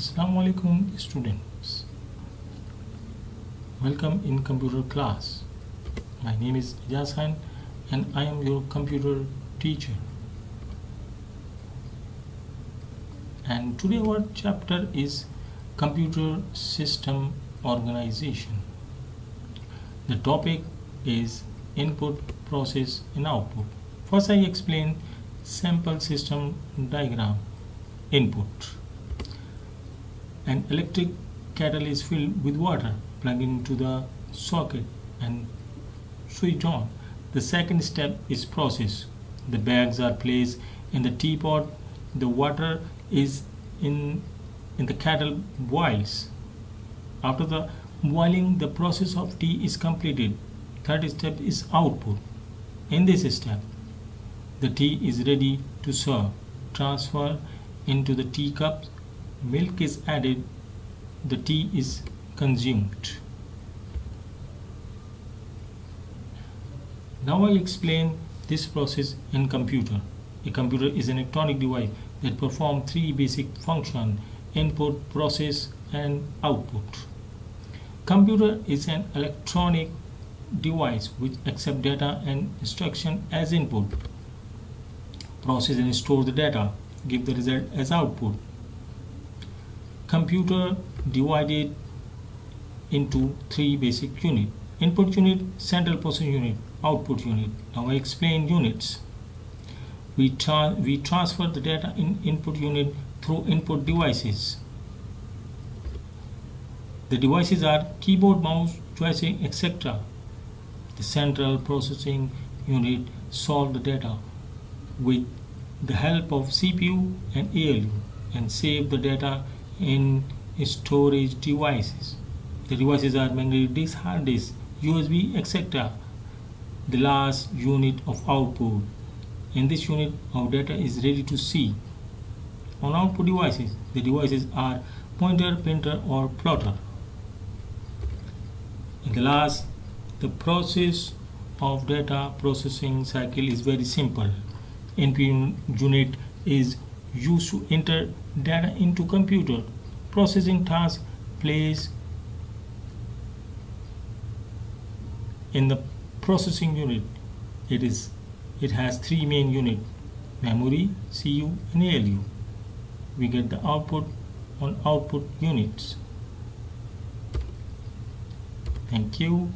Assalamu alaikum students. Welcome in computer class. My name is Ijaz and I am your computer teacher. And today our chapter is computer system organization. The topic is input, process and output. First I explain sample system diagram input an electric kettle is filled with water plugged into the socket and switched on. The second step is process. The bags are placed in the teapot. The water is in in the kettle boils. After the boiling, the process of tea is completed. Third step is output. In this step, the tea is ready to serve. Transfer into the teacups milk is added the tea is consumed. Now I'll explain this process in computer. A computer is an electronic device that performs three basic functions input process and output. Computer is an electronic device which accepts data and instruction as input. Process and store the data give the result as output computer divided into three basic unit input unit central processing unit output unit. Now i explain units. We tra we transfer the data in input unit through input devices. The devices are keyboard mouse joystick etc the central processing unit solve the data with the help of cpu and alu and save the data in storage devices. The devices are magnetic disk, hard disk, USB, etc. The last unit of output. In this unit, our data is ready to see. On output devices, the devices are pointer, printer, or plotter. In the last, the process of data processing cycle is very simple. Input unit is used to enter data into computer processing task plays in the processing unit. It is it has three main unit memory cu and alu we get the output on output units. Thank you